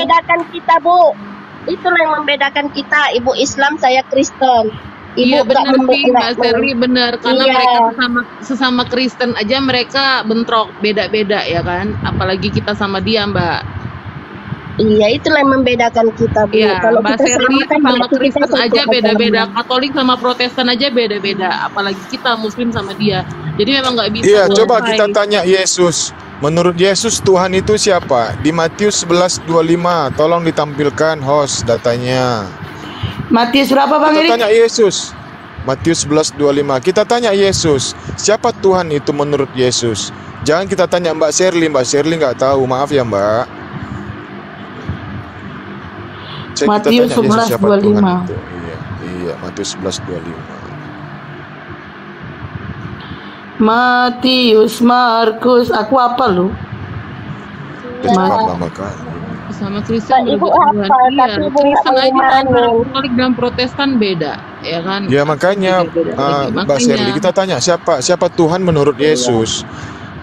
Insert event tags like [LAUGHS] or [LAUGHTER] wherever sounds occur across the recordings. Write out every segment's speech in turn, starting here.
membedakan kita, Bu. Itulah yang membedakan kita. Ibu Islam, saya Kristen. Ibu Iya tak benar sih Mbak Serli benar karena Iya. mereka sesama sesama Kristen aja mereka bentrok beda-beda ya kan apalagi kita sama dia Mbak Iya, itulah yang membedakan kita, Bu. Iya Kalau Mbak kita Serli sama kan sama kita Kristen satu aja beda-beda Katolik sama Protestan aja beda-beda apalagi kita Muslim sama dia jadi memang nggak bisa Iya, coba kita tanya Yesus. Menurut Yesus Tuhan itu siapa? Di Matius 11:25. Tolong ditampilkan host datanya. Matius berapa Bang Kita Erik? tanya Yesus. Matius 11:25. Kita tanya Yesus, siapa Tuhan itu menurut Yesus? Jangan kita tanya Mbak Sherly, Mbak Sherly nggak tahu. Maaf ya, Mbak. Cek Matius tanya Yesus siapa 11:25. Tuhan itu. Iya, iya, Matius 11:25. Matius, Markus, aku apa lu? Kan. sama Kristen Mbak, Ibu apa? Iya, Tapi Ibu nggak Kristen aja. Katolik dan Protestan beda ya kan Ya makanya Beda-beda uh. Mbak Sherly kita tanya siapa siapa Tuhan menurut Yesus?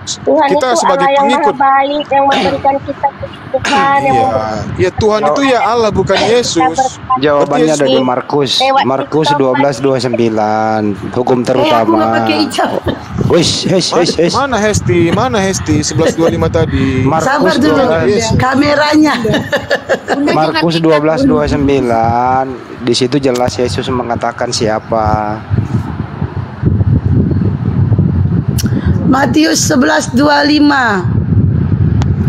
Tuhan kita itu sebagai Allah yang pengikut maha baik, yang memberikan [CLEARS THROAT] kita kehidupan, yang Iya, ya Tuhan itu ya Allah bukan Yesus. Jawabannya ada di Markus. Markus TikTok, 12:29. Hukum Eh, aku nggak terutama. pakai ijab. Wis, wis, wis, Mana, wis. mana Hesti? Mana Hesti? 1125 tadi. Markus Sabar dulu. 12. Kameranya. Markus 12:29. Di situ jelas Yesus mengatakan siapa. Matius 11:25.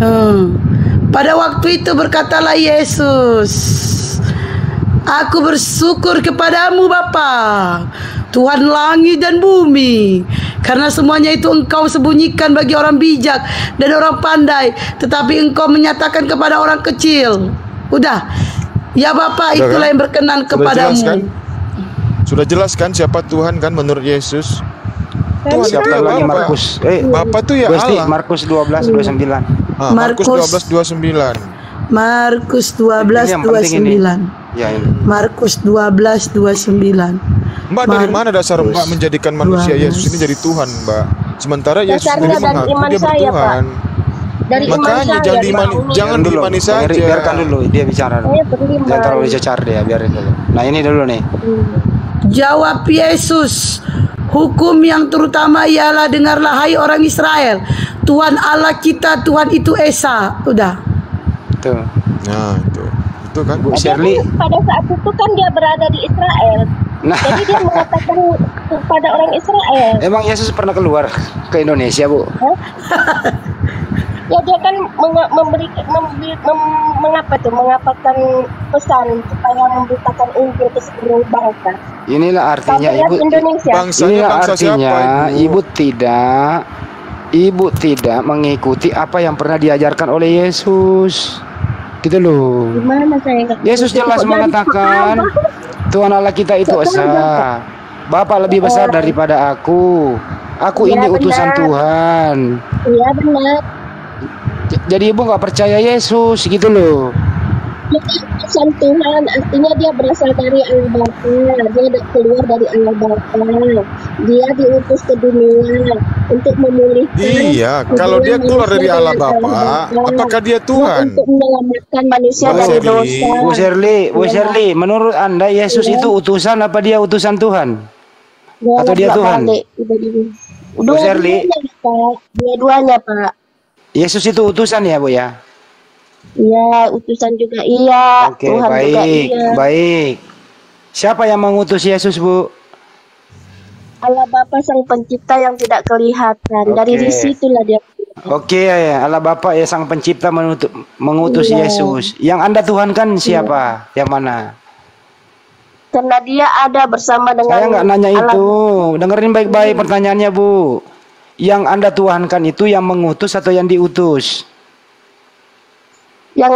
Hmm. Pada waktu itu berkatalah Yesus, Aku bersyukur kepadamu Bapa, Tuhan langit dan bumi, karena semuanya itu engkau sembunyikan bagi orang bijak dan orang pandai, tetapi engkau menyatakan kepada orang kecil. Udah, ya Bapa Udah itulah kan? yang berkenan Sudah jelas kepadamu. kan? Sudah jelas kan siapa Tuhan kan menurut Yesus? Tuhan itu Siapa ya lagi. Markus? Eh, Bapa tuh ya Gusti, Allah. Markus 12:29. Ah, Markus Markus. 1229. Markus Ini yang penting ini. 12:29. Ya ini. Markus 12:29. Mbak dari Mar- mana dasar Mbak menjadikan manusia Dua Yesus ini jadi Tuhan, Mbak? Sementara Yesus Dasarnya sendiri dari mengaku iman dia saya, bertuhan. Dari iman Makanya saya, jangan Umi. jangan dulu. diimani Bang saja. Biarkan dulu dia bicara dulu. Jangan terlalu dicecar dia, biarin dulu. Nah, ini dulu nih. Jawab Yesus, hukum yang terutama ialah dengarlah hai orang Israel. Tuhan Allah kita, Tuhan itu Esa. Udah. Tuh. Nah, itu. Itu kan. Bu Shirley. pada saat itu kan dia berada di Israel. Nah, Jadi dia mengatakan kepada orang Israel. emang Yesus pernah keluar ke Indonesia, Bu? [LAUGHS] Ya dia kan meng- memberi, memberi mem- mengapa tuh mengapakan pesan supaya memberitakan Injil ke seluruh bangsa. Inilah artinya Sampai Ibu. Indonesia. Bangsanya Inilah bangsa artinya siapa, Ibu? Ibu tidak Ibu tidak mengikuti apa yang pernah diajarkan oleh Yesus. Gitu loh. Gimana saya nggak Yesus jelas mengatakan? Tuhan Allah kita itu esa. jadi Bapa lebih besar daripada aku. Aku Ya, ini utusan benar. Tuhan. Iya benar. Jadi ibu nggak percaya Yesus gitu loh. Jadi utusan Tuhan artinya dia berasal dari Allah Bapa. Dia keluar dari Allah Bapa. Dia diutus ke dunia untuk memulihkan. Iya, kalau dia keluar dari Allah Bapa, apakah dia Tuhan? Untuk menyelamatkan manusia dari dosa. Bu Shirley, Bu Iya. Shirley, menurut Anda Yesus itu utusan apa dia utusan Tuhan? Dia Atau dia Tuhan? Bu. Dua-duanya, Pak. Dua-duanya, Pak. Yesus itu utusan ya, Bu ya? Iya, utusan juga iya. Oke, Tuhan juga baik, iya. baik. Siapa yang mengutus Yesus, Bu? Allah Bapa sang pencipta yang tidak kelihatan. Dari Oke. situlah dia. Oke, ya, Allah Bapa ya sang pencipta menutu- mengutus Iya. Yesus. Yang Anda Tuhan kan siapa? Yang mana? Karena dia ada bersama dengan Saya nggak nanya Allah. itu. Dengerin baik-baik pertanyaannya, Bu. Yang Anda tuhankan itu yang mengutus atau yang diutus? Yang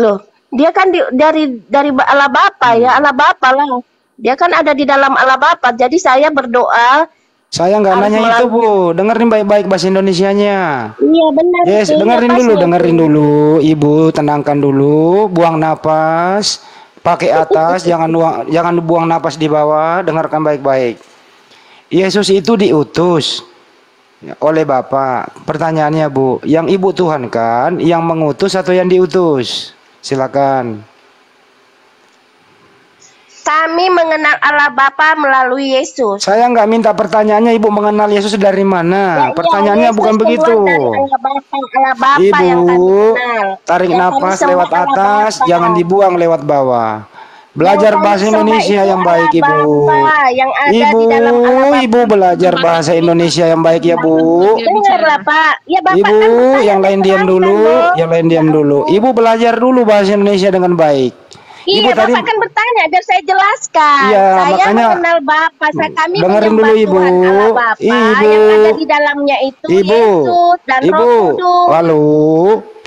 loh, dia kan di- dari dari Allah Bapa ya, Allah Bapa lah. Dia kan ada di dalam Allah Bapa. Jadi saya berdoa, Saya nggak nanya itu, Bu. Dengerin baik-baik bahasa Indonesianya. iya benar. Yes, ya, dengerin dulu, itu. dengerin dulu, Ibu, tenangkan dulu, buang napas, pakai atas, [LAUGHS] jangan buang, jangan buang napas di bawah, dengarkan baik-baik. Yesus itu diutus ya, oleh Bapa. Pertanyaannya, Bu, yang Ibu Tuhan kan, yang mengutus atau yang diutus? Silakan. Kami mengenal Allah Bapa melalui Yesus. Saya nggak minta pertanyaannya Ibu mengenal Yesus dari mana. Ya, Pertanyaannya iya, bukan begitu. keluar dari Allah Bapa, Allah Bapa yang kami Ibu, kenal. tarik Yang kami nafas lewat Allah atas, Bapa. jangan dibuang lewat bawah. Belajar bahasa Indonesia yang baik, Ibu. Yang ada Ibu, di dalam. Ibu belajar bahasa Indonesia yang baik ya, Bu. Dengarlah Pak. Ya Bapak Ibu, kan yang lain diam dulu, yang lain diam dulu. Ibu belajar dulu bahasa Indonesia dengan baik. Iya, Ibu tadi Bapak kan bertanya biar saya jelaskan. Iya, saya makanya- mengenal Bapak. Saya kami Dengerin dulu, Ibu. Tuhan Allah Bapa Ibu. yang ada di dalamnya itu Ibu, Yesus dan Ibu, Roh Kudus. lalu,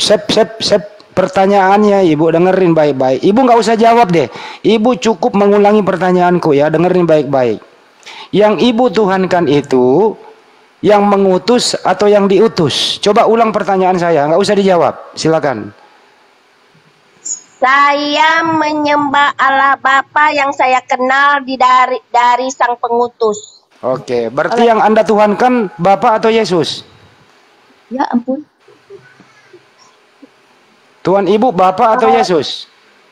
sep, sep, sep, pertanyaannya Ibu dengerin baik-baik. Ibu nggak usah jawab deh. Ibu cukup mengulangi pertanyaanku ya, dengerin baik-baik. Yang Ibu tuhankan itu yang mengutus atau yang diutus? Coba ulang pertanyaan saya, nggak usah dijawab. Silakan. Saya menyembah Allah Bapa yang saya kenal di dari dari Sang Pengutus. Oke, berarti yang Anda tuhankan Bapak atau Yesus? Ya ampun. Tuhan Ibu Bapak atau Yesus?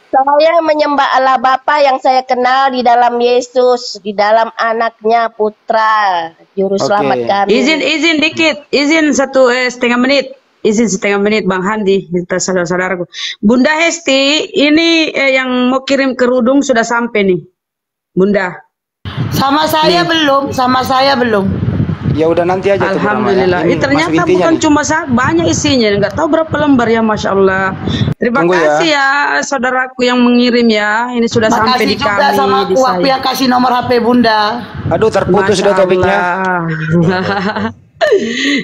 Saya menyembah Allah Bapa yang saya kenal di dalam Yesus, di dalam anaknya Putra, Juru Oke. Selamat kami. Izin izin dikit, izin satu eh, setengah menit, izin setengah menit Bang Handi, kita saudara-saudaraku. Bunda Hesti, ini eh, yang mau kirim kerudung sudah sampai nih, Bunda. Sama saya belum, sama saya belum. Ya udah nanti aja tuh, Bu Rama, ya. Alhamdulillah. Ini Ini ternyata bukan nih. cuma sa- banyak isinya, nggak tahu berapa lembar ya, masya Allah. Terima Tunggu ya. kasih ya. saudaraku yang mengirim ya. Ini sudah sampai Makasih di juga kami sama di aku, aku yang kasih nomor HP Bunda. Aduh terputus sudah topiknya. [LAUGHS]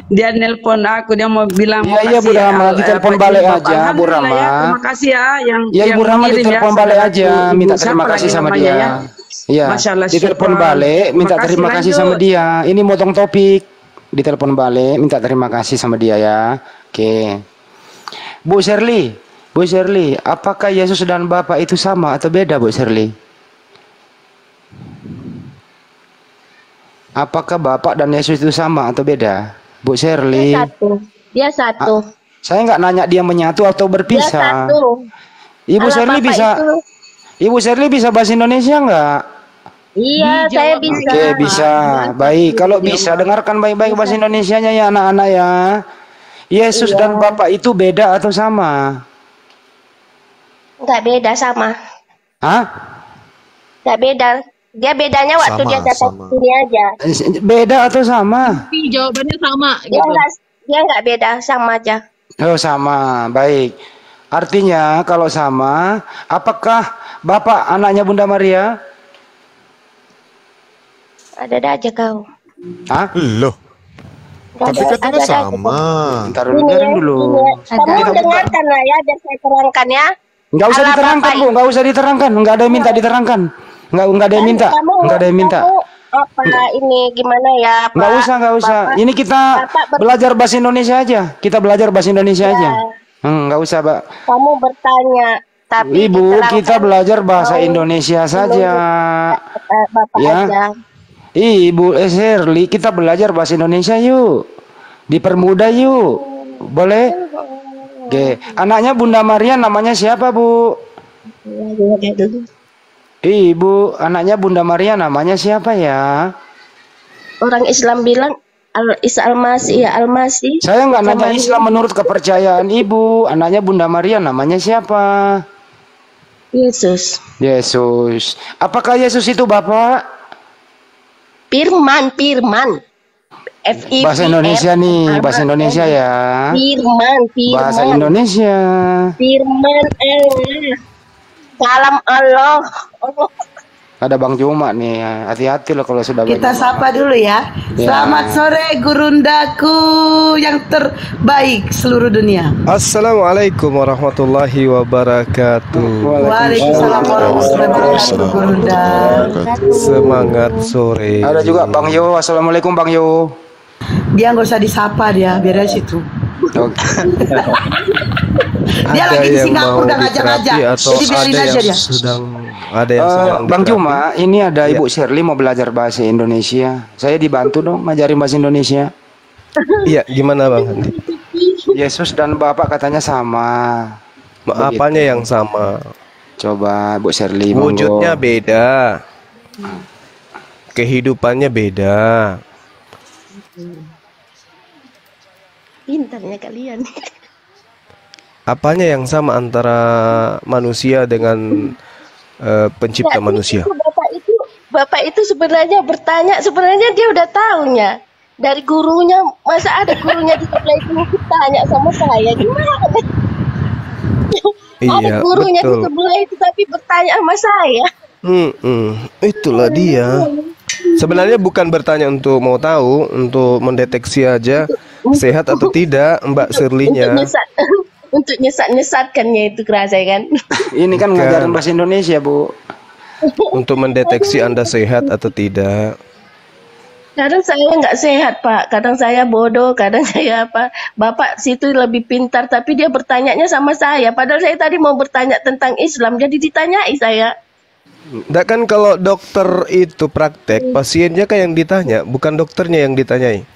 Dia nelpon aku dia mau bilang Iya, iya, Bu Rama, eh, ditelepon balik aja, Bu Alhamdulillah Rama. ya, terima kasih ya yang Ya yang Ibu Rama ditelepon ya, balik aja, minta terima kasih sama dia. ya? Iya, Masya Allah, ditelepon balik, minta Makasih, terima kasih sama lanjut. dia. Ini motong topik, ditelepon balik, minta terima kasih sama dia ya. Oke, Bu Shirley, Bu Shirley, apakah Yesus dan Bapak itu sama atau beda, Bu Shirley? Apakah Bapak dan Yesus itu sama atau beda, Bu Shirley? Dia satu. Dia satu. Saya nggak nanya dia menyatu atau Dia berpisah. satu. Ibu Shirley bisa, itu- Ibu Shirley bisa bahasa Indonesia nggak? Iya, saya bisa. Oke, bisa. Baik, kalau bisa dengarkan baik-baik bahasa Indonesianya ya anak-anak ya. Yesus Iya. dan Bapak itu beda atau sama? Enggak beda sama. Hah? Enggak beda. Dia bedanya waktu Sama, dia datang sama. ke sini aja. Beda atau sama? Jawabannya sama Dia gitu. enggak dia enggak beda sama aja. Oh, sama. Baik. Artinya kalau sama, apakah Bapak anaknya Bunda Maria? Ada aja kau. Hah? Loh, tapi katanya sama. Bentar dulu, Ini dengerin dulu. Kamu dengarkan lah ya, biar saya terangkan ya. Nggak usah diterangkan, Bu. Nggak usah diterangkan. Nggak ada yang minta diterangkan. Nggak, nggak ada yang minta. Kamu, Nggak ada yang minta. Kamu apa ini gimana ya? Pak? Nggak usah, nggak usah. Bapak- Ini kita Bapak ber- belajar bahasa Indonesia aja. Kita belajar bahasa Indonesia aja. Hmm, nggak usah, Pak. Kamu bertanya, tapi Ibu, kita belajar bahasa Indonesia saja. eh, Bapak Ya. aja. Ibu eh, Shirley, kita belajar bahasa Indonesia yuk. Dipermudah yuk. Boleh? Oke. Anaknya Bunda Maria namanya siapa, Bu? Ibu, anaknya Bunda Maria namanya siapa ya? Orang Islam bilang Al Isa Almasih ya Almasih. Saya nggak nanya Islam menurut kepercayaan Ibu. Anaknya Bunda Maria namanya siapa? Yesus. Yesus. Apakah Yesus itu Bapak? Firman, Firman. F I Bahasa Indonesia nih, bahasa Indonesia ya. Firman, Firman. Bahasa Indonesia. Firman Allah. Salam Allah. Allah. Ada Bang Juma nih. Hati-hati loh kalau sudah Kita Bang Juma. sapa dulu ya. Ya. Selamat sore gurundaku yang terbaik seluruh dunia. Assalamualaikum warahmatullahi wabarakatuh. Waalaikumsalam warahmatullahi wabarakatuh Gurunda. Semangat sore. Ada juga Bang Yo. Assalamualaikum Bang Yo. Dia nggak usah disapa dia, biar di situ. Oke. Dia Ada lagi di Singapura udah ngajak-ngajak. Jadi biarin aja dia. sedang ada yang sedang Bang? Juma, ini ada Ibu Shirley mau belajar bahasa Indonesia. Saya dibantu dong ngajarin bahasa Indonesia. Iya, gimana Bang Handi? Yesus dan Bapak katanya sama. Ma- Begitu. Apanya yang sama? Coba Bu Sherly monggo. Wujudnya beda. Kehidupannya beda. Pintarnya kalian. Apanya yang sama antara manusia dengan eh, pencipta Nggak, manusia? itu Bapak itu Bapak itu sebenarnya bertanya, sebenarnya dia udah taunya. Dari gurunya, masa ada gurunya di sebelah itu tanya sama saya, gimana? ada Iya, gurunya di betul. sebelah itu tapi bertanya sama saya. Hmm, hmm, itulah dia. Sebenarnya bukan bertanya untuk mau tahu, untuk mendeteksi aja sehat atau tidak Mbak Untuk Sirlinya. nyesat, untuk nyesat-nyesatkannya itu kerasa kan. [LAUGHS] Ini kan ngajarin bahasa Indonesia, Bu. Untuk mendeteksi Anda sehat atau tidak. Kadang saya nggak sehat pak, kadang saya bodoh, kadang [LAUGHS] saya apa. Bapak situ lebih pintar, tapi dia bertanyanya sama saya. Padahal saya tadi mau bertanya tentang Islam, jadi ditanyai saya. Nggak kan kalau dokter itu praktek, pasiennya kan yang ditanya, bukan dokternya yang ditanyai.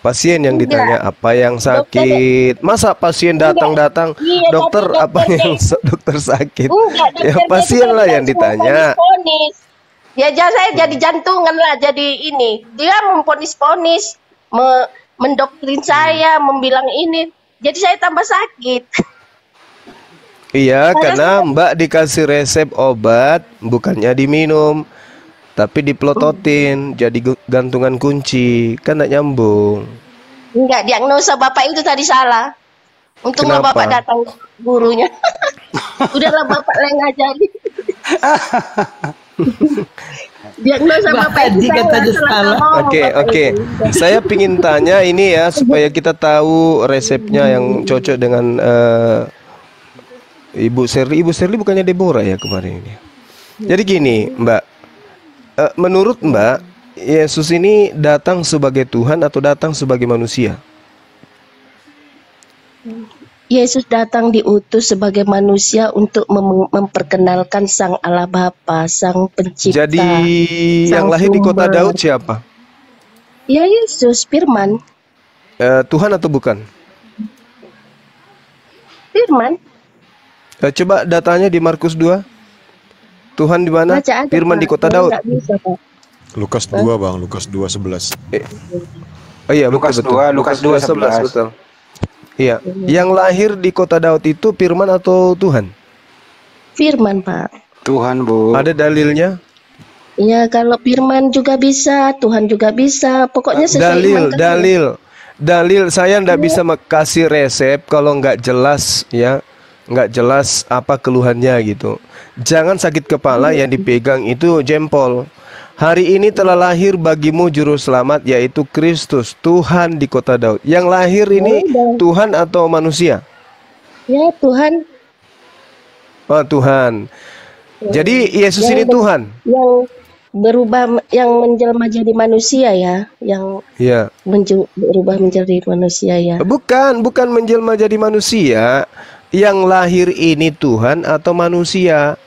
Pasien yang ditanya apa yang sakit. Masa pasien datang-datang, Iya, dokter tapi apa yang dokter sakit? Enggak, Ya pasien lah yang ditanya. Ponis. Ya jadi saya jadi jantungan lah, jadi ini. Dia memponis-ponis, me- mendoktrin saya, membilang ini. Jadi saya tambah sakit. Iya, karena Mbak dikasih resep obat bukannya diminum, tapi diplototin jadi gu- gantungan kunci, kan nggak nyambung. Enggak, diagnosa bapak itu tadi salah. Untungnya Kenapa? bapak datang gurunya. [LAUGHS] Udahlah bapak yang ngajari. [LAUGHS] diagnosa bapak Bapak itu salah, salah Oke, oke. Saya pingin tanya ini ya supaya kita tahu resepnya yang cocok dengan eh, Ibu Serli. Ibu Serli bukannya Deborah ya kemarin ini. Jadi gini, Mbak. Eh, menurut Mbak, Yesus ini datang sebagai Tuhan atau datang sebagai manusia? Yesus datang diutus sebagai manusia untuk mem- memperkenalkan Sang Allah Bapa, Sang Pencipta. Jadi yang Sang lahir di kota sumber. Daud siapa? Ya Yesus, Firman, Eh, Tuhan atau bukan? Firman. Eh, coba datanya di Markus 2. Tuhan di mana? Baca aja, Firman Pak. di kota Daud. bisa. Lukas 2 bang, Lukas 2 11. Oh iya, Lukas betul, betul. 2, Lukas 2, 11. betul. Iya. Yang lahir di kota Daud itu firman atau Tuhan? Firman, Pak. Tuhan, Bu. Ada dalilnya? Ya, kalau Firman juga bisa, Tuhan juga bisa. Pokoknya sesuai Dalil, dalil. Dalil saya ndak bisa me- kasih resep kalau nggak jelas ya. Nggak jelas apa keluhannya gitu. Jangan sakit kepala yang dipegang itu jempol. Hari ini telah lahir bagimu juru selamat yaitu Kristus, Tuhan di kota Daud. Yang lahir ini Tuhan atau manusia? Ya, Tuhan Oh, Tuhan. Jadi Yesus ini Tuhan. yang berubah, yang menjelma jadi manusia ya, yang Ya. menju- berubah menjadi manusia ya. Bukan, bukan menjelma jadi manusia. Yang lahir ini Tuhan atau manusia?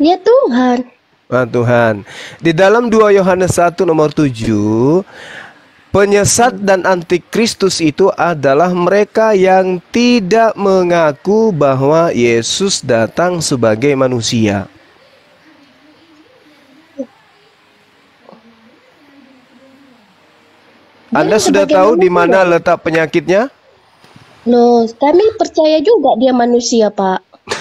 Ya Tuhan. Ah, Tuhan. Di dalam 2 Yohanes 1 nomor 7, penyesat dan antikristus itu adalah mereka yang tidak mengaku bahwa Yesus datang sebagai manusia. Anda sudah tahu di mana letak penyakitnya? Loh, kami percaya juga dia manusia, Pak.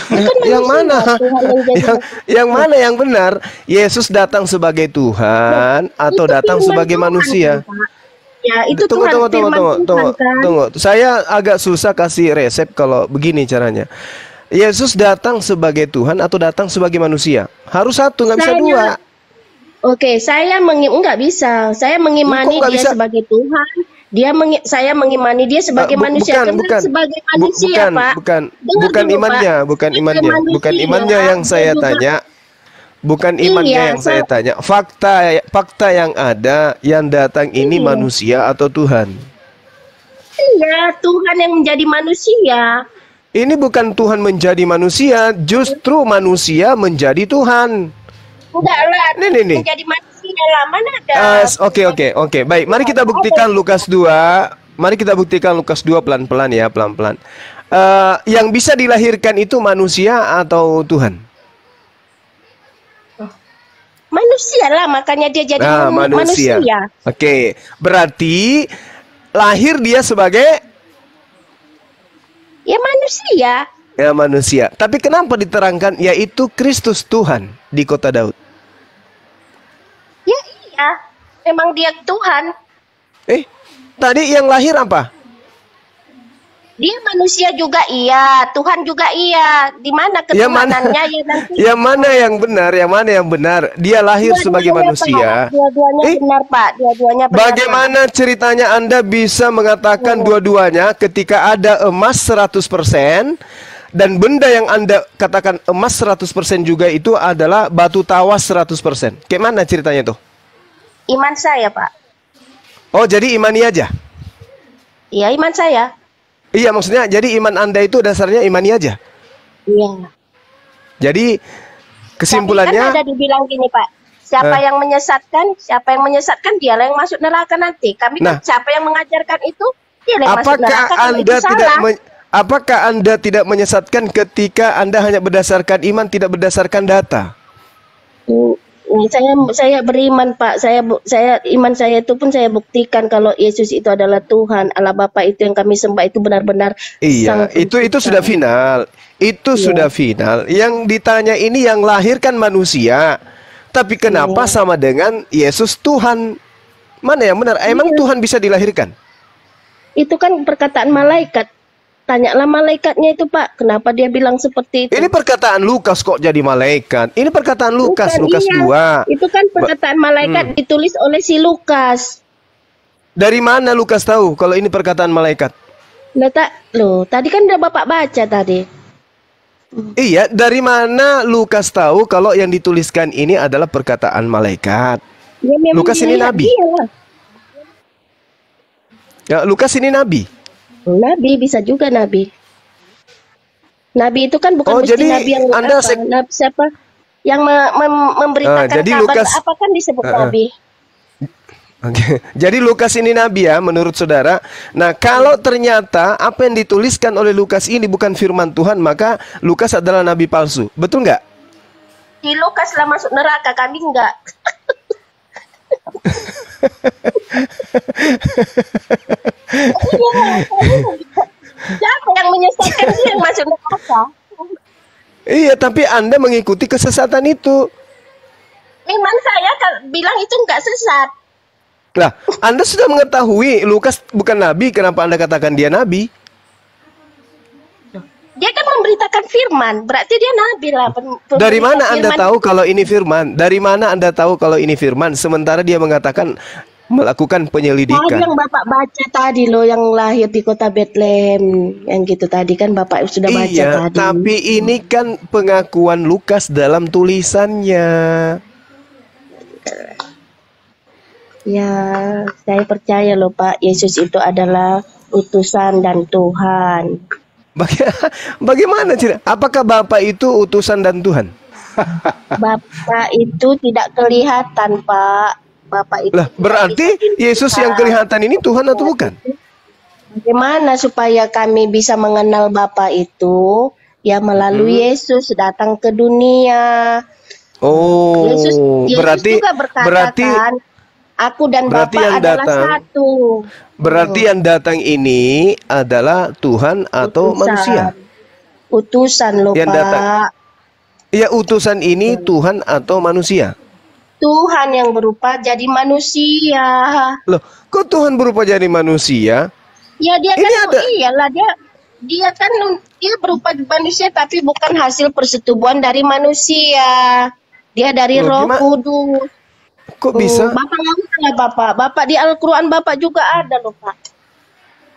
Bukan [LAUGHS] yang manusia, mana? Yang jadi [LAUGHS] Yang, yang mana yang benar? Yesus datang sebagai Tuhan atau Itu datang sebagai Tuhan, manusia? kan, Pak? Ya, itu tunggu, Tuhan tunggu, tunggu, tunggu, Tuhan, tunggu, kan? tunggu. Saya agak susah kasih resep kalau begini caranya. Yesus datang sebagai Tuhan atau datang sebagai manusia? Harus satu, nggak bisa dua. Oke, saya mengi enggak bisa. Saya mengimani nggak dia bisa? sebagai Tuhan. Dia mengi- saya mengimani dia sebagai Eh, bu- manusia. bukan, Karena bukan. sebagai Bu- manusia, bukan, Pak. bukan, Dengar bukan dulu, imannya, Pak. bukan imannya, bukan manusia, imannya yang saya juga- tanya. Bukan Iya, imannya yang saya saya- tanya. Fakta, fakta yang ada yang datang ini Iya. manusia atau Tuhan? Iya, Tuhan yang menjadi manusia. Ini bukan Tuhan menjadi manusia, justru manusia menjadi Tuhan. Enggak lah, Nih, nih, nih. menjadi manusia ada? Oke oke oke baik mari kita buktikan Lukas 2 Mari kita buktikan Lukas 2 pelan-pelan ya pelan-pelan eh, yang bisa dilahirkan itu manusia atau Tuhan? Manusia lah, makanya dia jadi Nah, man- manusia. manusia. Oke, berarti lahir dia sebagai Ya manusia. ya manusia. Tapi kenapa diterangkan yaitu Kristus Tuhan di kota Daud? Ya. Memang dia Tuhan. Eh, tadi yang lahir apa? Dia manusia juga iya, Tuhan juga iya. Di mana ketuhanannya ya [LAUGHS] nanti. Yang mana yang benar? Yang mana yang benar? Dia lahir sebagai Dua-duanya, manusia. Pak. Dua-duanya Eh? benar, Pak. Dua-duanya benar. Pak. Bagaimana ceritanya Anda bisa mengatakan dua-duanya ketika ada emas 100% dan benda yang Anda katakan emas 100% juga itu adalah batu tawas 100%. Kayak mana ceritanya tuh? Iman saya, Pak. Oh, jadi imani aja. Iya, iman saya. Iya, maksudnya jadi iman Anda itu dasarnya imani aja. Iya. Jadi Tapi kan kesimpulannya ada dibilang gini, Pak. Siapa Eh. yang menyesatkan, siapa yang menyesatkan dialah yang masuk neraka nanti. Kami kan Nah. siapa yang mengajarkan itu, dialah yang masuk apakah neraka. Kalau Anda itu tidak salah. apakah Anda tidak menyesatkan ketika Anda hanya berdasarkan iman tidak berdasarkan data? Saya saya beriman Pak saya saya iman saya itu pun saya buktikan kalau Yesus itu adalah Tuhan Allah Bapa itu yang kami sembah itu benar-benar Iya, Sang itu itu sudah final. Itu Iya. sudah final. Yang ditanya ini yang lahirkan manusia. Tapi kenapa Iya. sama dengan Yesus Tuhan? Mana yang benar? Emang Iya. Tuhan bisa dilahirkan? itu kan perkataan malaikat tanyalah malaikatnya itu Pak kenapa dia bilang seperti itu Ini perkataan Lukas kok jadi malaikat. Ini perkataan Lukas, Bukan, Lukas iya. 2. itu kan perkataan malaikat Hmm. ditulis oleh si Lukas Dari mana Lukas tahu kalau ini perkataan malaikat? Nah, tak, loh, tadi kan udah Bapak baca tadi. Iya, dari mana Lukas tahu kalau yang dituliskan ini adalah perkataan malaikat? Ya, Lukas ini nabi. dia. Ya, Lukas ini nabi. Nabi bisa juga nabi. Nabi itu kan bukan Oh, mesti jadi nabi yang Anda apa, sek- nabi siapa yang me- mem- memberitakan Ah, jadi kabar Lukas- apa kan disebut ah. nabi. Oke, [LAUGHS] Jadi Lukas ini nabi ya menurut saudara. Nah, kalau ternyata apa yang dituliskan oleh Lukas ini bukan firman Tuhan, maka Lukas adalah nabi palsu. Betul nggak? Si Lukas lah masuk neraka, kami enggak. Siapa yang menyesatkan dia yang masuk neraka? Iya, tapi Anda mengikuti kesesatan itu. Iman saya bilang itu enggak sesat. Lah, Anda sudah mengetahui Lukas bukan nabi, kenapa Anda katakan dia nabi? Dia kan memberitakan firman, berarti dia nabi lah. Dari mana Anda tahu kalau ini firman? Dari mana Anda tahu kalau ini firman? Sementara dia mengatakan melakukan penyelidikan. yang Bapak baca tadi loh yang lahir di kota Bethlehem yang gitu tadi kan Bapak sudah baca Iya, tadi. tapi ini kan pengakuan Lukas dalam tulisannya. Ya, saya percaya loh Pak, Yesus itu adalah utusan dan Tuhan. Baga- [LAUGHS] Bagaimana cerita? Apakah Bapak itu utusan dan Tuhan? [LAUGHS] Bapak itu tidak kelihatan, Pak. Bapak itu Lah, tidak berarti. Yesus yang kelihatan ini Tuhan atau bukan? Bagaimana supaya kami bisa mengenal Bapak itu? Ya melalui Hmm. Yesus datang ke dunia. Oh, Yesus, Yesus berarti berkata berarti kan, aku dan berarti Bapak yang adalah datang- satu. berarti yang datang ini adalah Tuhan atau Utusan. manusia? Utusan loh Yang Pak. datang. Ya, utusan ini Tuhan atau manusia? Tuhan yang berupa jadi manusia. Loh, kok Tuhan berupa jadi manusia? Ya dia Ini kan ada- iyalah dia dia kan dia berupa manusia tapi bukan hasil persetubuhan dari manusia. Dia dari Loh, Roh gimana- Kudus. Kok bisa? Bapak nggak usah lah Bapak. Bapak di Al-Quran Bapak juga ada loh Pak.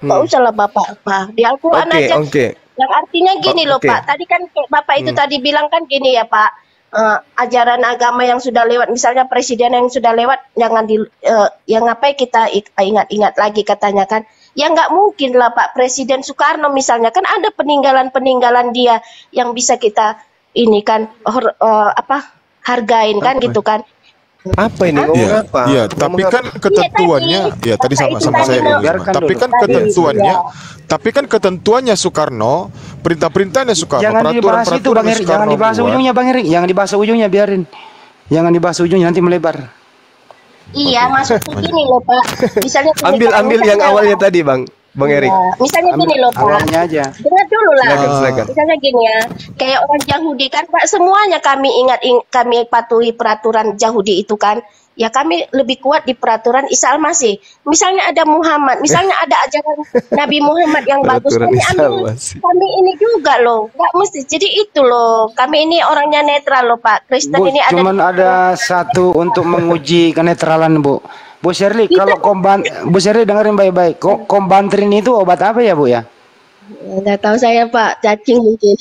Nggak Hmm. usah lah Bapak. Pak. Di Al-Quran Oke, aja. oke. Yang artinya gini Oh, loh. Hmm. Pak. Tadi kan Bapak itu tadi bilang kan gini ya Pak. Eh, ajaran agama yang sudah lewat, misalnya presiden yang sudah lewat, jangan di, eh, yang ngapain kita ingat-ingat lagi katanya kan? Ya nggak mungkin lah Pak Presiden Soekarno misalnya kan ada peninggalan-peninggalan dia yang bisa kita ini kan eh, apa hargain kan gitu kan? Apa ini ngomong Iya, apa? iya, Ngomong tapi apa? kan ketentuannya, ya tadi sama-sama saya. Biarkan Tapi kan ketentuannya, tapi kan ketentuannya Soekarno, perintah-perintahnya Soekarno, Jangan dibahas itu Bang Erik, jangan Soekarno dibahas buat. ujungnya Bang Erik, jangan dibahas ujungnya biarin. Jangan dibahas ujungnya nanti melebar. Iya, maksudnya gini loh Pak. Misalnya Ambil ambil yang awalnya tadi, Bang. Bang Erik. Ya, misalnya gini loh Pak. Aja. Dengar dulu lah. Silakan, silakan. Misalnya gini ya, kayak orang Yahudi kan Pak, semuanya kami ingat ing- kami patuhi peraturan Yahudi itu kan. Ya kami lebih kuat di peraturan Isa Al-Masih. Misalnya ada Muhammad, misalnya ada ajaran [LAUGHS] Nabi Muhammad yang bagus, Peraturan kami Isa ambil Al-Masih. kami ini juga loh. Nggak mesti. Jadi itu loh. Kami ini orangnya netral loh Pak. Kristen Bu, ini ada cuman ada satu untuk menguji kenetralan Bu. Bu Shirley, kalau komban, Bu Shirley dengerin baik-baik. Ko- Kombantrin itu obat apa ya Bu ya? nggak tahu saya Pak, cacing mungkin.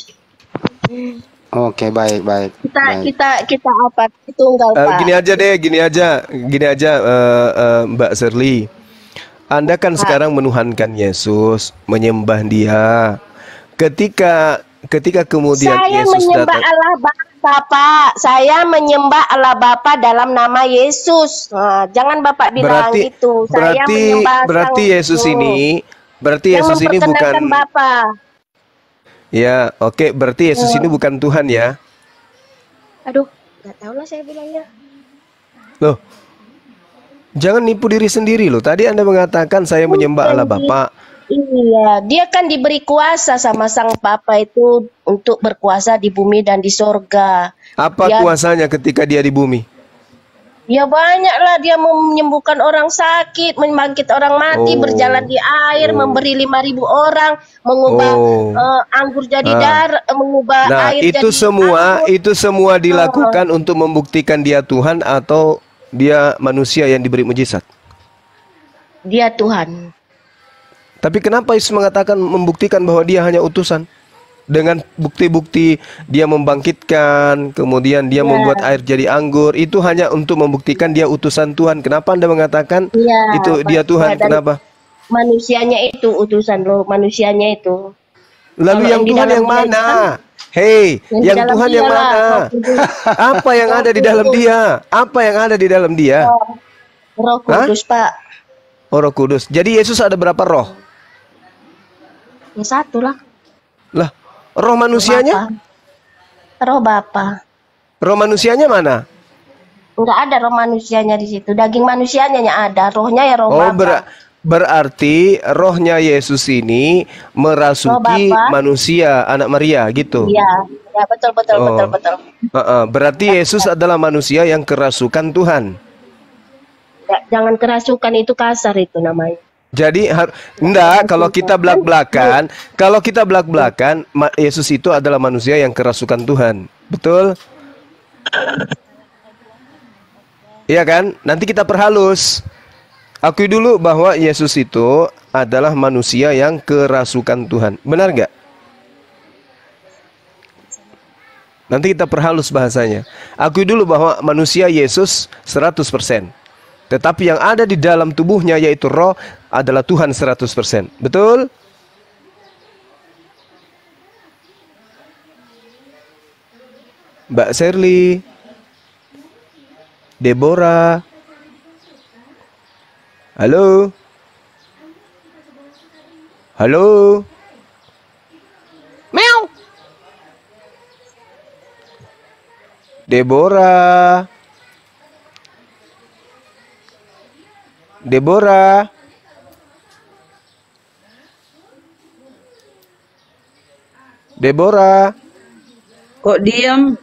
Oke, baik, baik. Kita baik. kita kita apa? Tunggal Eh, Pak. gini aja deh, gini aja, gini aja, eh, eh, Mbak Serli. Anda kan sekarang menuhankan Yesus, menyembah Dia. Ketika ketika kemudian Saya Yesus menyembah datang, Allah Bapa. Saya menyembah Allah Bapa dalam nama Yesus. Nah, jangan Bapak bilang berarti gitu. Saya berarti berarti Yesus Yesus. ini berarti yang Yesus ini bukan Bapa. ya, oke, berarti Yesus ini bukan Tuhan ya. Aduh, nggak tahu lah saya bilangnya. Loh. Jangan nipu diri sendiri loh. Tadi Anda mengatakan saya menyembah Allah Bapa. Iya, dia kan diberi kuasa sama Sang Bapa itu untuk berkuasa di bumi dan di sorga. Apa Ya. kuasanya ketika dia di bumi? Ya banyaklah dia menyembuhkan orang sakit, membangkit orang mati, Oh. berjalan di air, Oh. memberi 5000 orang, mengubah Oh. eh, anggur jadi Ah. darah, eh, mengubah Nah, air itu jadi semua anggur. itu semua dilakukan untuk membuktikan dia Tuhan atau dia manusia yang diberi mujizat. Dia Tuhan. Tapi kenapa Yesus mengatakan membuktikan bahwa dia hanya utusan? Dengan bukti-bukti dia membangkitkan, kemudian dia Ya. membuat air jadi anggur, itu hanya untuk membuktikan dia utusan Tuhan. Kenapa Anda mengatakan Iya, itu dia. Tuhan? Kenapa? Manusianya itu utusan loh, manusianya itu. Lalu Kalau yang Tuhan yang mana? kan- Hei, Yang Tuhan yang mana? Apa yang ada di dalam dia? Apa yang ada di dalam dia? Roh Hah? Kudus, Pak. Oh, Roh Kudus. Jadi Yesus ada berapa roh? Ya satu lah. Lah, roh manusianya? Bapa. Roh Bapa. Roh manusianya mana? Enggak ada roh manusianya di situ. Daging manusianya yang ada, rohnya ya roh Oh, Bapa. ber- berarti rohnya Yesus ini merasuki Roh manusia, anak Maria gitu. Iya, ya betul betul Oh. betul betul. Heeh, berarti Yesus adalah manusia yang kerasukan Tuhan. Ya, jangan kerasukan itu kasar itu namanya. Jadi enggak kalau kita belak-belakan, kalau kita belak-belakan Yesus itu adalah manusia yang kerasukan Tuhan. Betul? Iya kan? Nanti kita perhalus. Akui dulu bahwa Yesus itu adalah manusia yang kerasukan Tuhan. Benar nggak? Nanti kita perhalus bahasanya. Akui dulu bahwa manusia Yesus 100%. Tetapi yang ada di dalam tubuhnya yaitu roh adalah Tuhan 100%. Betul? Mbak Serly, Deborah, halo, halo, meow, Deborah, Deborah, Deborah. Kok diam?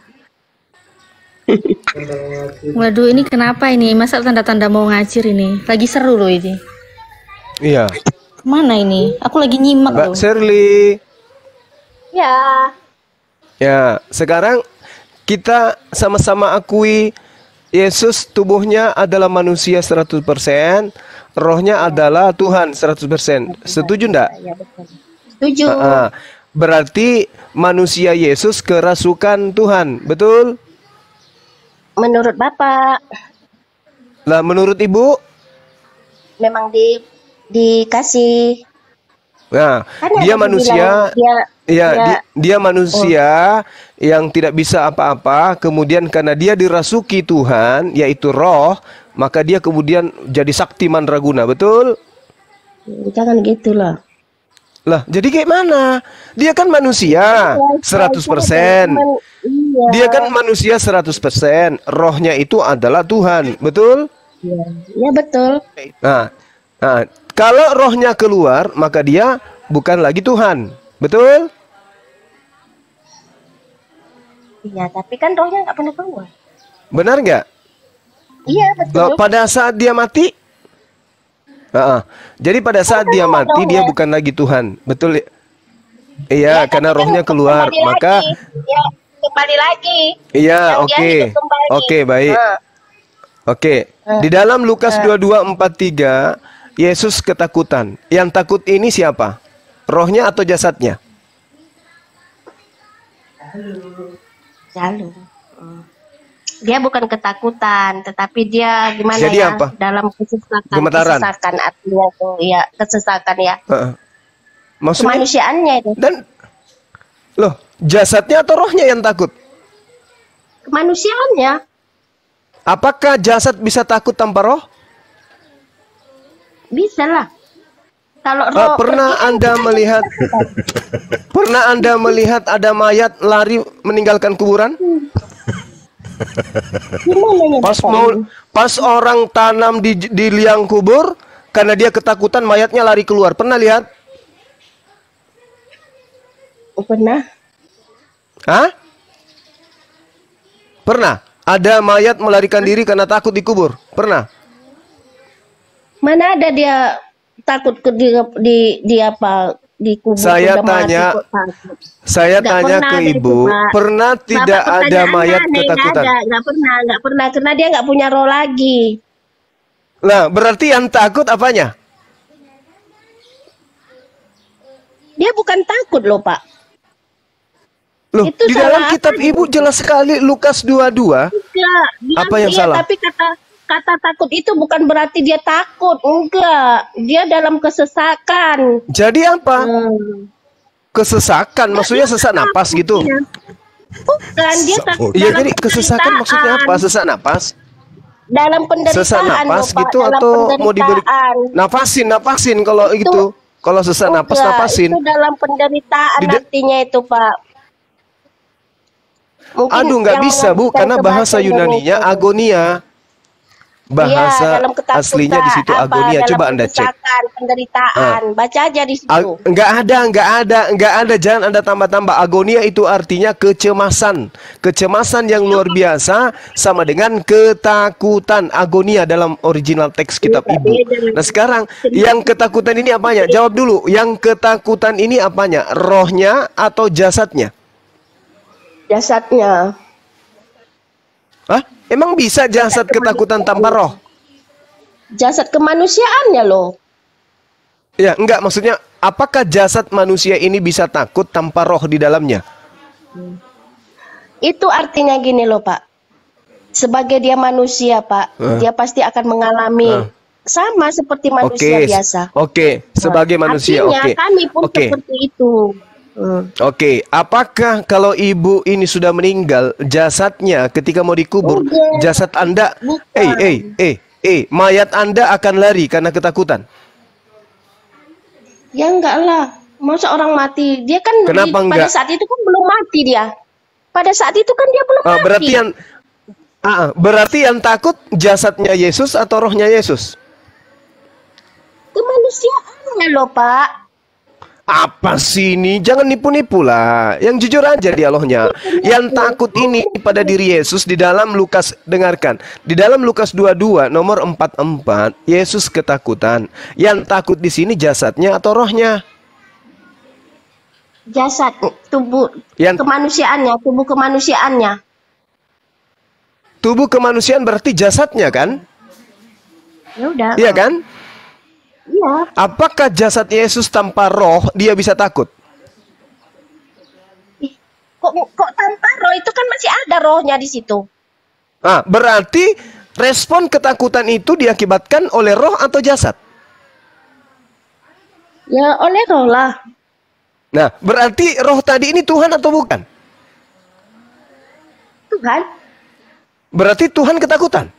Waduh, ini kenapa ini? Masa tanda-tanda mau ngacir ini? Lagi seru loh ini. Iya, Ke mana ini? Aku lagi nyimak Mbak loh. Serly. Ya, Ya, sekarang kita sama-sama akui Yesus tubuhnya adalah manusia 100%, rohnya adalah Tuhan 100%. Setuju enggak? ya betul. Setuju. Berarti manusia Yesus kerasukan Tuhan, betul? Menurut Bapak, Lah menurut Ibu? memang di dikasih Nah, Kan dia manusia dia Iya, dia- dia, dia manusia yang tidak bisa apa-apa. Kemudian karena dia dirasuki Tuhan, yaitu Roh, maka dia kemudian jadi sakti mandraguna, betul? jangan gitu loh. Lah, jadi kayak mana? Dia kan manusia, 100%. Iya. Dia kan manusia 100%. Rohnya itu adalah Tuhan, betul? Iya, ya betul. Nah, nah, kalau rohnya keluar, maka dia bukan lagi Tuhan, betul? Iya, tapi kan rohnya nggak pernah keluar. Benar nggak? Iya Loh, betul. pada saat dia mati, Ah, ah. jadi pada saat dia mati dia bukan lagi Tuhan, betul? ya? Iya, Ya, karena kan rohnya keluar, kembali maka lagi. ya kembali lagi. iya, oke, oke, baik, Nah, oke. Di dalam Lukas 22:43, Yesus ketakutan. Yang takut ini siapa? Rohnya atau jasadnya? Lalu. Hmm. Dia bukan ketakutan, tetapi dia gimana Jadi ya? apa? Dalam kesesakan, Gemetaran. kesesakan artinya tuh, ya kesesakan ya. Heeh. Maksudnya Kemanusiaannya itu, dan loh, jasadnya atau rohnya yang takut? kemanusiaannya. Apakah jasad bisa takut tanpa roh? Bisa lah. Kalau Ah, roh pernah pergi, Anda melihat [LAUGHS] Pernah Anda melihat ada mayat lari meninggalkan kuburan? ya Pas mau pas orang tanam di di liang kubur karena dia ketakutan mayatnya lari keluar. Pernah lihat? Pernah. Hah? Pernah? Ada mayat melarikan diri karena takut dikubur? Pernah? Mana ada dia takut ke di di, di apa Saya mati tanya. Saya Nggak tanya ke ada itu, ibu, Pak. pernah Bapak tidak ada mayat aneh, ketakutan? Nggak ada, pernah, nggak pernah karena dia nggak punya roh lagi. Nah, berarti yang takut apanya? Dia bukan takut loh pak. Loh, Itu di dalam kitab ibu jelas sekali Lukas 22 Enggak. Dia, Apa yang iya, salah? Tapi kata kata takut itu bukan berarti dia takut. Enggak. Dia dalam kesesakan. Jadi apa? Hmm. Kesesakan, maksudnya sesak napas gitu. Bukan dia takut. Iya, jadi kesesakan maksudnya apa? Sesak napas? Dalam penderitaan. Sesak napas loh, Pak. gitu Dalam atau mau diberi napasin, napasin kalau Itu- gitu. Kalau sesak napas napasin. Itu dalam penderitaan Di da- artinya itu Pak. Mungkin Aduh, nggak bisa Bu, karena bahasa Yunaninya agonia. Bahasa Iya, dalam aslinya di situ apa, agonia. Coba Anda cek. penderitaan. Baca aja di situ. Ag- Nggak ada, nggak ada, nggak ada. Jangan anda tambah-tambah. Agonia itu artinya kecemasan, kecemasan yang luar biasa sama dengan ketakutan. Agonia dalam original teks kitab Iya, ibu. Nah sekarang yang [LAUGHS] ketakutan ini apanya? Jawab dulu. Yang ketakutan ini apanya? Rohnya atau jasadnya? Jasadnya. Hah? Emang bisa jasad ketakutan tanpa roh? Jasad kemanusiaannya loh. Ya, enggak. Maksudnya, apakah jasad manusia ini bisa takut tanpa roh di dalamnya? Itu artinya gini loh Pak. Sebagai dia manusia Pak, Eh. dia pasti akan mengalami Eh. sama seperti manusia Oke, biasa. Oke, sebagai manusia, oke. kami pun Oke. seperti itu. Hmm. Oke, apakah kalau ibu ini sudah meninggal, jasadnya ketika mau dikubur, Bukan. jasad Anda, eh, eh, eh, eh, mayat Anda akan lari karena ketakutan? Ya enggak lah. Masa orang mati? Dia kan Kenapa di- pada enggak? saat itu kan belum mati dia. Pada saat itu kan dia belum Ah, mati. berarti yang, ah, berarti yang takut jasadnya Yesus atau rohnya Yesus? Kemanusiaannya loh Pak. Apa sih ini? Jangan nipu-nipu lah. Yang jujur aja dialognya. Yang takut ini pada diri Yesus di dalam Lukas dengarkan. Di dalam Lukas 22 nomor 44 Yesus ketakutan. Yang takut di sini jasadnya atau rohnya? Jasad, tubuh Yang kemanusiaannya, tubuh kemanusiaannya. tubuh kemanusiaan berarti jasadnya kan? Ya udah. Iya kan? Iya. Apakah jasad Yesus tanpa roh dia bisa takut? Kok kok tanpa roh itu kan masih ada rohnya di situ. Ah, berarti respon ketakutan itu diakibatkan oleh roh atau jasad? Ya oleh roh lah. Nah, berarti roh tadi ini Tuhan atau bukan? Tuhan. Berarti Tuhan ketakutan.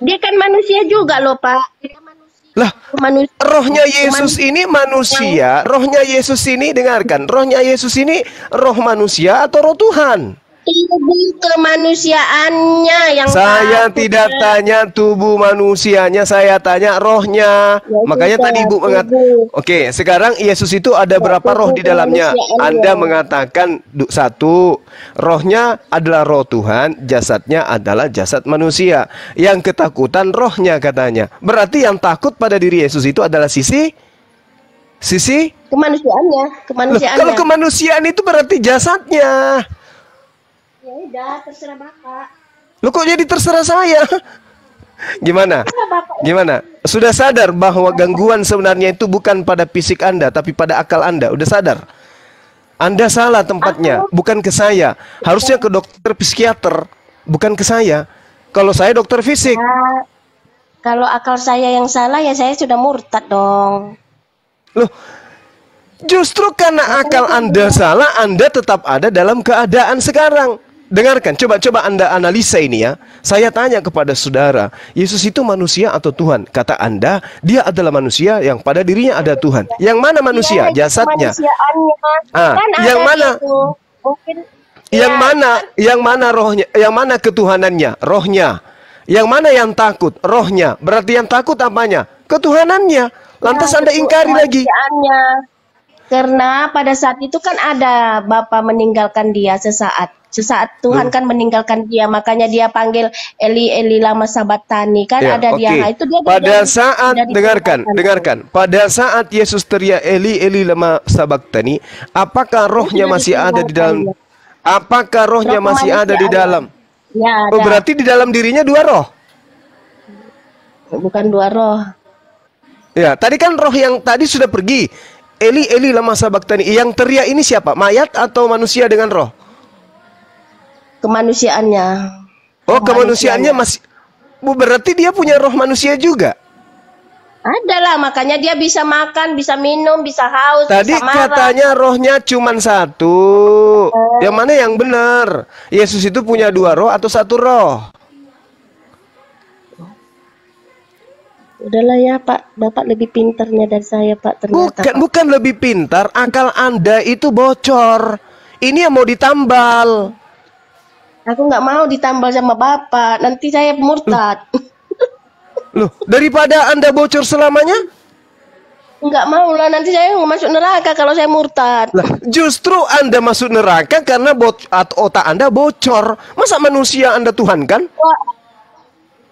Dia kan manusia juga loh Pak. Dia manusia. Lah, Manusia. rohnya Yesus ini manusia, rohnya Yesus ini dengarkan, rohnya Yesus ini roh manusia atau roh Tuhan? Tubuh kemanusiaannya yang Saya takut, tidak ya. tanya tubuh manusianya, saya tanya rohnya. Ya Makanya tadi Ibu mengatakan, oke, sekarang Yesus itu ada berapa roh di dalamnya? Anda mengatakan satu, rohnya adalah roh Tuhan, jasadnya adalah jasad manusia. Yang ketakutan rohnya katanya. Berarti yang takut pada diri Yesus itu adalah sisi sisi Kemanusiaannya, Loh, kemanusiaannya. kalau kemanusiaan itu berarti jasadnya. Ya udah, terserah Bapak. Lo kok jadi terserah saya? [LAUGHS] Gimana? Bapak. Gimana? Sudah sadar bahwa gangguan sebenarnya itu bukan pada fisik Anda, tapi pada akal Anda. Udah sadar? Anda salah tempatnya, bukan ke saya. Harusnya ke dokter psikiater, bukan ke saya. Kalau saya dokter fisik. Ya, kalau akal saya yang salah ya saya sudah murtad dong. Loh, justru karena akal Anda salah, Anda tetap ada dalam keadaan sekarang. Dengarkan, coba-coba Anda analisa ini ya. Saya tanya kepada saudara, Yesus itu manusia atau Tuhan? Kata Anda, dia adalah manusia yang pada dirinya ada Tuhan. Yang mana manusia? Ya, Jasadnya. Ah, kan yang mana? itu. Mungkin Yang ya, mana? Yang mana rohnya? Yang mana ketuhanannya? Rohnya. Yang mana yang takut? Rohnya. Berarti yang takut apanya? Ketuhanannya. Lantas ya, Anda ingkari lagi. Karena pada saat itu kan ada Bapa meninggalkan dia sesaat. Sesaat Tuhan kan meninggalkan dia, makanya dia panggil Eli Eli lama sabatani kan Ya, ada dia. oke. Nah, itu dia Pada dari- saat dari dengarkan, dengarkan. Pada saat Yesus teriak Eli Eli lama sabaktani, apakah rohnya masih ada di dalam? Apakah rohnya Roh masih ada di dalam? Ya, Oh, ada. berarti di dalam dirinya dua roh. bukan dua roh. Ya, tadi kan roh yang tadi sudah pergi. Eli Eli lama sabaktani. Yang teriak ini siapa? Mayat atau manusia dengan roh? Kemanusiaannya. Oh, kemanusiaannya masih Bu, berarti dia punya roh manusia juga. Ada lah, makanya dia bisa makan, bisa minum, bisa haus, Tadi bisa marah. katanya rohnya cuma satu. Yang mana yang benar? Yesus itu punya dua roh atau satu roh? Udahlah ya Pak, Bapak lebih pintarnya dari saya Pak ternyata. Bukan, Pak. bukan lebih pintar. Akal Anda itu bocor. Ini yang mau ditambal. Aku nggak mau ditambal sama Bapak, nanti saya murtad. Loh, daripada Anda bocor selamanya? Nggak mau lah, nanti saya masuk neraka kalau saya murtad. Lah, justru Anda masuk neraka karena bot otak Anda bocor. Masa manusia Anda Tuhan kan? Wah,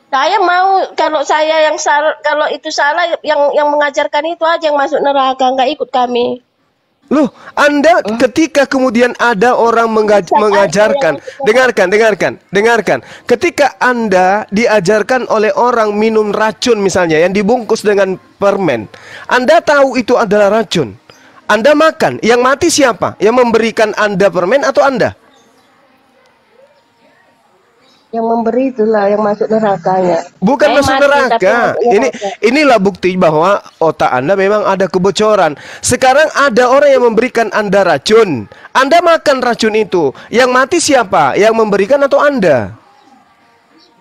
Saya mau kalau saya yang salah, kalau itu salah yang yang mengajarkan itu aja yang masuk neraka, nggak ikut kami. Loh, Anda ketika kemudian ada orang mengajarkan, dengarkan, dengarkan, dengarkan. Ketika Anda diajarkan oleh orang minum racun misalnya yang dibungkus dengan permen, Anda tahu itu adalah racun. Anda makan, yang mati siapa? Yang memberikan Anda permen atau Anda? Yang memberi itulah yang masuk nerakanya. Bukan masuk mati, neraka. masuk Ini neraka. inilah bukti bahwa otak Anda memang ada kebocoran. Sekarang ada orang yang memberikan Anda racun. Anda makan racun itu. Yang mati siapa? Yang memberikan atau Anda?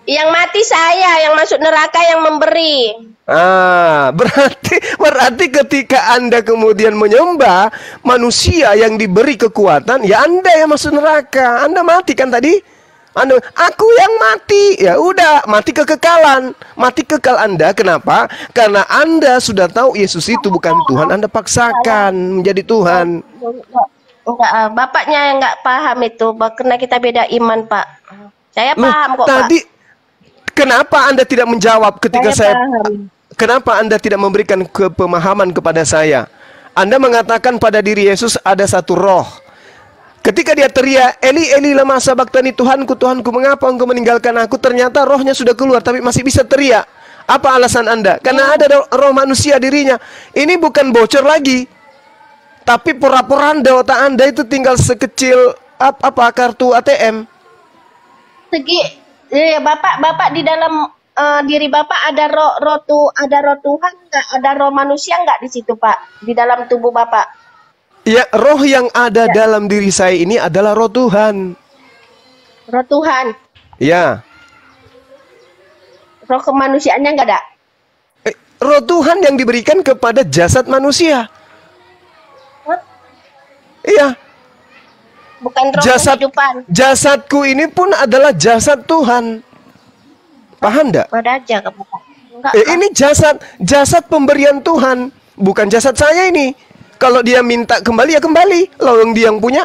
Yang mati saya, yang masuk neraka yang memberi. Ah, [LAUGHS] berarti berarti ketika Anda kemudian menyembah manusia yang diberi kekuatan, ya Anda yang masuk neraka. Anda mati kan tadi? Anda, aku yang mati. Ya udah, mati kekekalan. Mati kekal Anda. Kenapa? Karena Anda sudah tahu Yesus itu bukan Tuhan. Anda paksakan menjadi Tuhan. Enggak, ah, bapaknya yang enggak paham itu, Pak, karena kita beda iman, Pak. Saya Loh, paham kok, tadi kenapa Anda tidak menjawab Pak. ketika Saya saya, paham. Kenapa Anda tidak memberikan kepemahaman kepada saya? Anda mengatakan pada diri Yesus ada satu roh. Ketika dia teriak, Eli, Eli lama sabaktani Tuhanku, Tuhanku, mengapa engkau meninggalkan aku? Ternyata rohnya sudah keluar, tapi masih bisa teriak. Apa alasan Anda? Karena ada ro- roh manusia dirinya. Ini bukan bocor lagi. Tapi pura-puranda otak Anda itu tinggal sekecil ap- apa kartu ATM. Segi ya Bapak Bapak di dalam eh, diri Bapak ada roh roh tu ada roh Tuhan nggak? Ada roh manusia nggak di situ Pak? Di dalam tubuh Bapak? Ya, roh yang ada dalam diri saya ini adalah roh Tuhan. Roh Tuhan, Ya, roh kemanusiaannya nggak ada? Eh, roh Tuhan yang diberikan kepada jasad manusia. Iya, Bukan roh jasad kehidupan. jasadku ini pun adalah jasad Tuhan. Paham enggak? Aja. Enggak. Eh, ini jasad jasad pemberian Tuhan, bukan jasad saya ini. Kalau dia minta kembali ya kembali, lawang dia yang punya.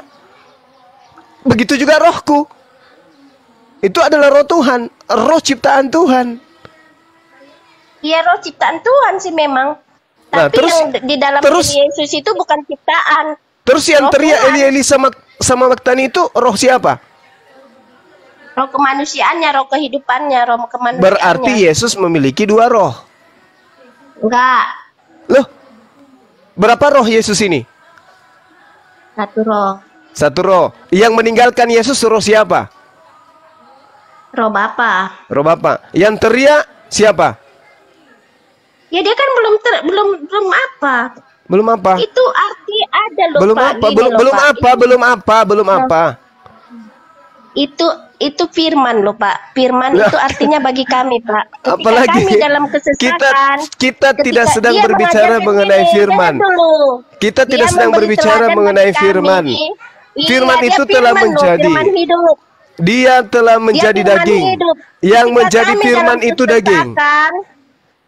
Begitu juga rohku. Itu adalah roh Tuhan, roh ciptaan Tuhan. Iya roh ciptaan Tuhan sih memang. Nah, Tapi terus- yang di dalam terus- Yesus itu bukan ciptaan. Terus yang teriak. Eli Eli sama sama Maktani itu roh siapa? Roh kemanusiaannya, roh kehidupannya, roh kemanusiaannya. Berarti Yesus memiliki dua roh. Enggak, Loh, berapa roh Yesus ini? satu roh. Satu roh. Yang meninggalkan Yesus roh siapa? Roh Bapa. Roh Bapa. Yang teriak siapa? Ya dia kan belum ter, belum belum apa. Belum apa? Itu arti ada loh Belum Pak. apa? Belum apa? Belum apa? Belum apa? Itu itu firman loh Pak. Firman itu artinya bagi kami Pak. Ketika Apalagi kami dalam kesesatan. kita kita tidak sedang dia berbicara mengenai ini, firman. Kita Dia tidak sedang memberi berbicara mengenai bagi kami. firman. Iya, Firman dia itu telah firman loh, menjadi. firman hidup. Dia telah menjadi Dia firman daging. hidup. Yang Ketika menjadi firman itu daging.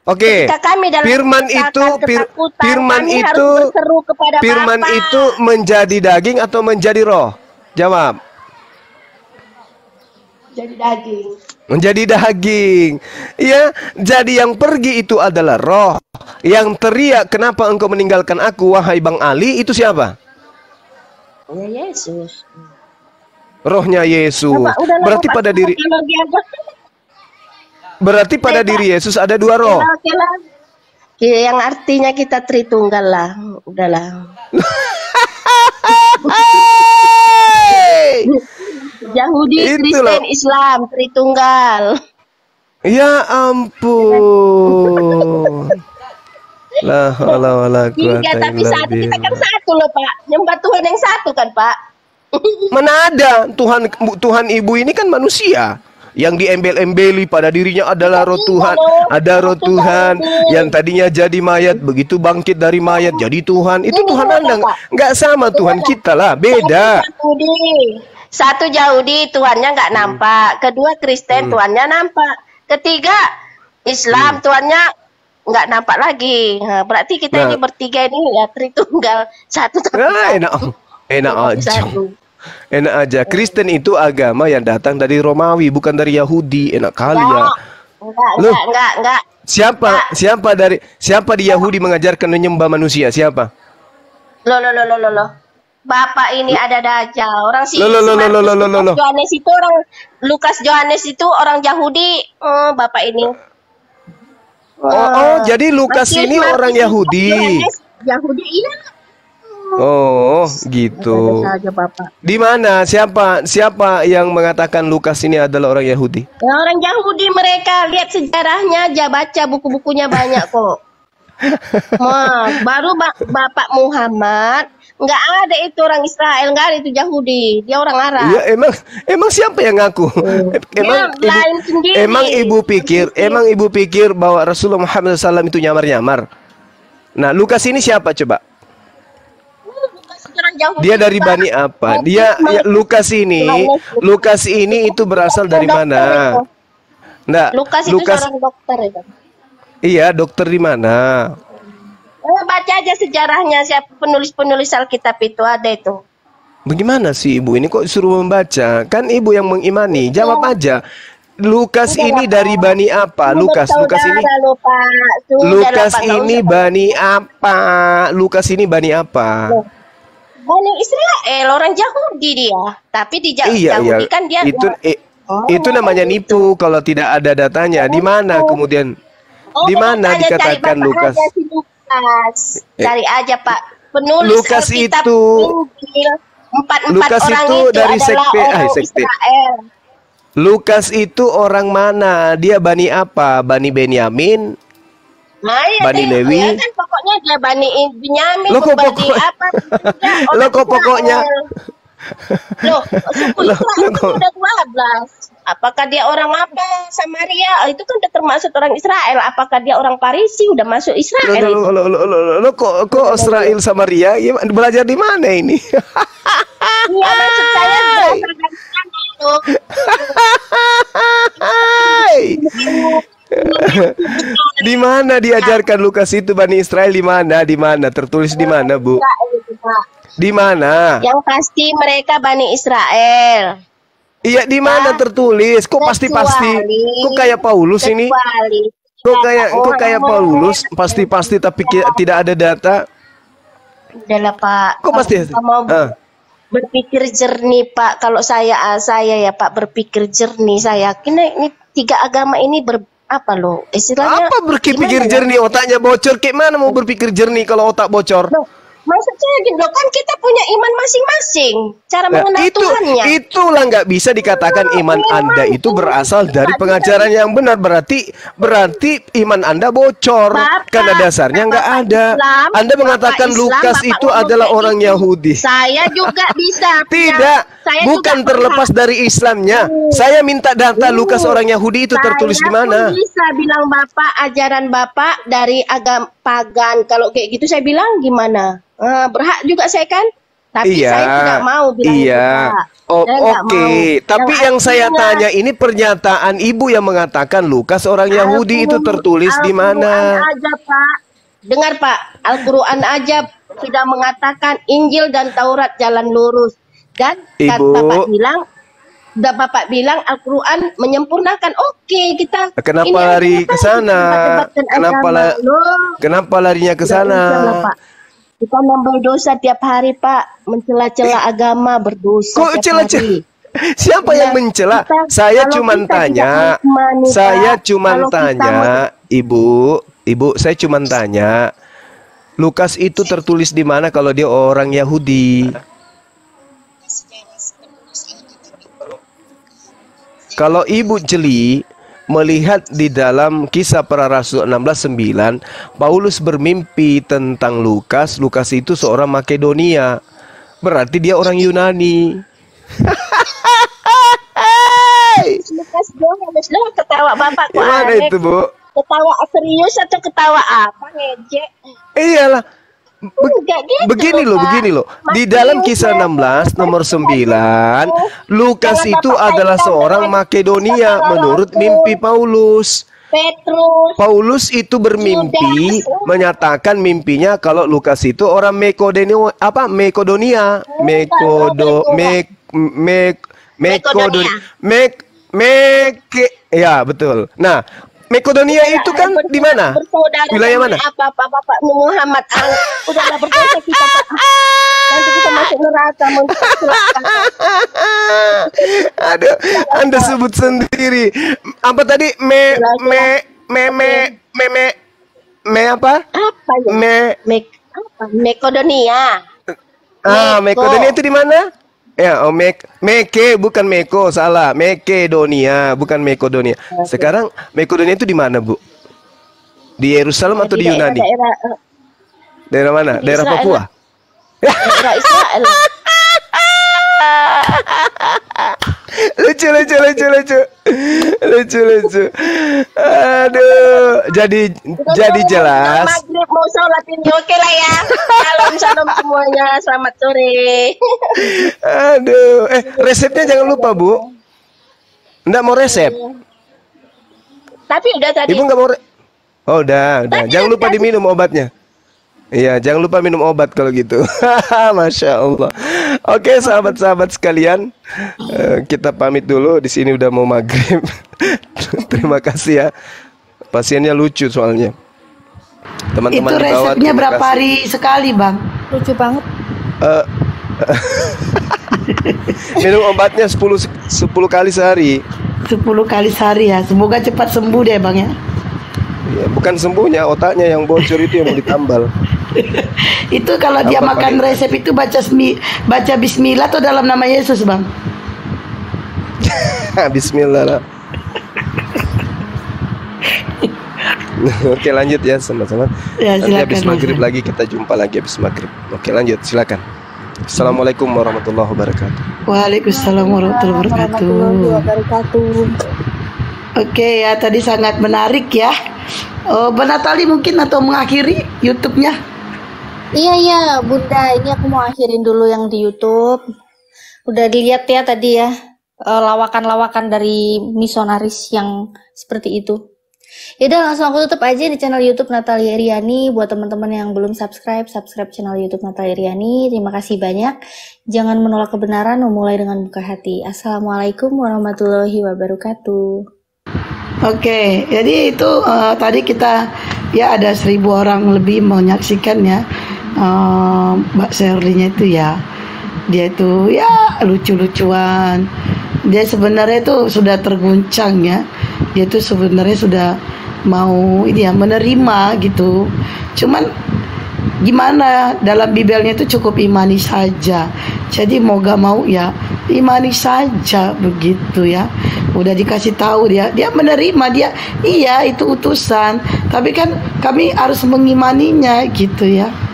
Oke. Dalam Firman itu fir- firman itu firman itu menjadi daging atau menjadi roh? Jawab. Jadi daging. Menjadi daging. Ya, jadi yang pergi itu adalah roh. Yang teriak, "Kenapa engkau meninggalkan aku wahai Bang Ali?" Itu siapa? Ya Yesus. Rohnya Yesus. Bapak, udahlah, Berarti Bapak, pada diri berarti pada Bapak. diri Yesus ada dua roh. Ya, Yang artinya kita Tritunggal lah. Udahlah. [LAUGHS] Yahudi, Itu Kristen, loh. Islam, Tritunggal. Ya ampun. La haula wala Tiga, quwata tapi satu. Kita kan satu loh Pak. Nyembah Tuhan yang satu kan Pak. [LAUGHS] Mana ada Tuhan Tuhan Ibu ini kan manusia yang diembel-embeli pada dirinya adalah roh Tuhan, ada roh Tuhan yang tadinya jadi mayat begitu bangkit dari mayat jadi Tuhan. Itu Tuhan Anda nggak sama Tuhan kita lah, beda. Satu Yahudi. Tuhannya nggak Hmm. nampak. Kedua Kristen Tuhannya nampak. Ketiga Islam Tuhannya nggak nampak lagi. Nah, berarti kita Hmm. Nah. ini bertiga ini ya Tritunggal. Satu Ah, satu. enak, enak aja. Enak aja. Kristen itu agama yang datang dari Romawi, bukan dari Yahudi. Enak kali ya. Enggak, enggak, Loh. enggak, enggak, enggak. Siapa siapa dari siapa di Yahudi mengajarkan menyembah manusia? Siapa? Loh, loh, loh, loh, loh. Bapak ini ada dajal. Orang si, loh, Markus loh, loh, loh, loh. Lukas Yohanes itu orang Lukas Yohanes itu orang Yahudi. Eh, Bapak ini. Oh, oh, jadi Lukas Matius, ini orang Yahudi. Yohanes, Yahudi iya. Oh, gitu. Di mana? Siapa siapa yang mengatakan Lukas ini adalah orang Yahudi? Ya, orang Yahudi mereka lihat sejarahnya aja baca buku-bukunya banyak kok. [LAUGHS] Wah, baru ba- Bapak Muhammad nggak ada itu orang Israel nggak ada itu Yahudi dia orang Arab. Iya, emang emang siapa yang ngaku? emang Dia ibu, lain sendiri. emang ibu pikir, emang ibu pikir bahwa Rasulullah Muhammad SAW itu nyamar-nyamar. Nah, Lukas ini siapa coba? Dia dari bani apa? Dia ya. Lukas ini, Lukas ini itu berasal dari mana? Nah, Lukas itu Lukas seorang dokter itu. iya dokter di mana? Eh, baca aja sejarahnya siapa penulis-penulis Alkitab itu ada itu. Bagaimana sih ibu ini kok suruh membaca? Kan ibu yang mengimani. Jawab aja. Lukas Udah ini dari bani apa? Lukas, Lukas ini. Sudah Lukas ini bani apa? Lukas ini bani apa? Bani Israel orang Yahudi dia. Tapi di Ja- Iya, iya. Yahudi kan dia Itu eh, Oh, itu namanya nipu kalau tidak ada datanya. Di mana kemudian Oh, di mana dikatakan Lukas? aja si Lukas. Eh. Cari aja Pak. Penulis Lukas Alkitab itu- Injil. Empat empat Lukas orang itu itu, dari sekte- ah, sekte. Israel. Lukas itu orang mana? Dia Bani apa? Bani Benyamin? Nah, iya Bani deh. Lewi? Ya kan pokoknya dia Bani Binyamin, Loh, kok Bani pokok- apa? [LAUGHS] orang kok pokoknya? Loh, suku Loh, Israel loh, kok- udah 12. Apakah dia orang apa? Samaria? Oh, Itu kan udah termasuk orang Israel. Apakah dia orang Parisi? Udah masuk Israel. lo, itu. lo, lo, lo, lo, lo, kok, kok Israel sama Ria? Ya, belajar di mana ini? Iya, maksud saya itu. Di mana diajarkan Lukas itu Bani Israel di mana? Di mana? Tertulis di mana, Bu? Israel itu. Di mana? Yang pasti mereka Bani Israel. Iya, di mana tertulis? Kok pasti-pasti? Kok kayak Paulus ini? Kok kayak kok kayak Paulus pasti-pasti tapi tidak ada data? Udahlah Pak. Kok pasti? mau Ah. berpikir jernih Pak. Kalau saya ah, saya ya Pak berpikir jernih. Saya yakin ini tiga agama ini ber apa loh istilahnya? Apa berpikir gimana ya? jernih otaknya bocor? Kayak mana mau berpikir jernih kalau otak bocor? Loh, maksud saya gitu kan kita punya iman masing-masing. Cara Nah, mengenal itu Tuhannya. itulah nggak bisa dikatakan iman Anda itu berasal dari pengajaran yang benar berarti berarti iman Anda bocor Bapak, karena dasarnya nggak ada. Islam, Anda mengatakan Bapak Islam, Lukas Bapak itu adalah orang. Yahudi. Saya juga bisa. [LAUGHS] Tidak, Saya bukan terlepas pernah. dari Islamnya. Saya minta data Lukas orang Yahudi itu tertulis di mana? bisa bilang bapak ajaran bapak dari agama pagan. Kalau kayak gitu saya bilang gimana? Eh, berhak juga saya kan? Tapi iya, saya tidak mau bilang iya. itu, Pak. Oh, Saya Oke, mau. tapi yang, saya artinya- tanya ini pernyataan ibu yang mengatakan Lukas orang Yahudi itu tertulis di mana? Aja Pak. Dengar Pak, Al-Quran aja sudah mengatakan Injil dan Taurat jalan lurus. Dan kan Ibu. Bapak bilang Bapak bilang Al-Quran menyempurnakan. Oke, kita Kenapa ini lari ke sana? Kenapa la- Kenapa larinya ke nggak sana? Kita nambah dosa tiap hari, Pak. Mencela-cela agama berdosa Kok cela-cela? [LAUGHS] Siapa yang Nah, mencela? kita- Saya tidak tanya. Saya kita tanya, Ibu, Ibu, saya cuman tanya. Lukas itu tertulis di mana kalau dia orang Yahudi? Kalau Ibu jeli melihat di dalam kisah para rasul 16:9, Paulus bermimpi tentang Lukas. Lukas itu seorang Makedonia. Berarti dia orang Yunani. Lukas Johannes loh ketawa bapak kok aneh. itu, Bu? Ketawa serius atau ketawa apa ngejek? Iyalah. Be- gitu begini loh, begini loh. Di dalam kisah ya. 16 nomor 9, Lukas itu adalah seorang Makedonia menurut mimpi Paulus. Petrus Paulus itu bermimpi menyatakan mimpinya kalau Lukas itu orang Mekodonia apa Mekodonia Mekodo Mek Mek Mekodonia Mek Meke ya betul. Nah, Mekodonia itu kan di mana? Wilayah mana? apa apa bapak Muhammad Ang udahlah berdosa kita Pak. nanti kita masuk neraka Aduh, Anda sebut sendiri. Apa tadi? Me me me me me me me apa? apa ya Me Mek apa Mekodonia ah Meko. Mekodonia itu di mana? Ya, oh Mek Meke bukan Meko, salah. Mekedonia, bukan Mekodonia. Sekarang Mekodonia itu di mana, Bu? Di Yerusalem atau di Yunani? daerah eh, Daerah mana? di Daerah Israel Papua? daerah Israel [LAUGHS] [LAUGHS] lucu lucu lucu lucu. Lucu lucu. Aduh jadi jadi jelas. Maghrib mau sholat ini oke lah ya. Salam salam semuanya. Selamat sore. Aduh. Eh resepnya jangan lupa bu. Nggak mau resep? Tapi udah tadi. Ibu nggak mau re- oh udah udah. Tadi jangan lupa diminum obatnya Iya, jangan lupa minum obat kalau gitu. [LAUGHS] Masya Allah. Oke, sahabat-sahabat sekalian, eh, kita pamit dulu. Di sini udah mau maghrib. [LAUGHS] Terima kasih ya. Pasiennya lucu soalnya. Teman-teman Itu di bawah, resepnya berapa kasih. hari sekali, Bang? Lucu banget. Eh, [LAUGHS] minum obatnya 10 10 kali sehari. 10 kali sehari ya. Semoga cepat sembuh deh, Bang ya. Ya, bukan sembuhnya, otaknya yang bocor itu yang mau ditambal. [LAUGHS] Itu kalau dia Apa makan resep itu baca smi, baca bismillah atau dalam nama Yesus, Bang? [LAUGHS] Bismillah lah. [LAUGHS] Oke lanjut ya sama-sama. Ya, Nanti silakan, habis Mas. maghrib lagi kita jumpa lagi habis maghrib. Oke lanjut silakan. Assalamualaikum warahmatullahi wabarakatuh. Waalaikumsalam warahmatullahi wabarakatuh. Oke ya tadi sangat menarik ya. Oh, Mbak Natali mungkin atau mengakhiri YouTube-nya? Iya iya Bunda, ini aku mau akhirin dulu yang di YouTube. Udah dilihat ya tadi ya eh, lawakan-lawakan dari misionaris yang seperti itu. Yaudah langsung aku tutup aja di channel YouTube Natalia Riani. Buat teman-teman yang belum subscribe, subscribe channel YouTube Natalia Riani. Terima kasih banyak. Jangan menolak kebenaran, memulai dengan buka hati. Assalamualaikum warahmatullahi wabarakatuh. Oke, jadi itu eh, tadi kita ya ada seribu orang lebih menyaksikan ya eh, Mbak itu ya dia itu ya lucu-lucuan. Dia sebenarnya itu sudah terguncang ya. Dia itu sebenarnya sudah mau ini ya menerima gitu. Cuman gimana dalam bibelnya itu cukup imani saja. Jadi mau gak mau ya imani saja begitu ya. Udah dikasih tahu dia dia menerima dia iya itu utusan. Tapi kan kami harus mengimaninya gitu ya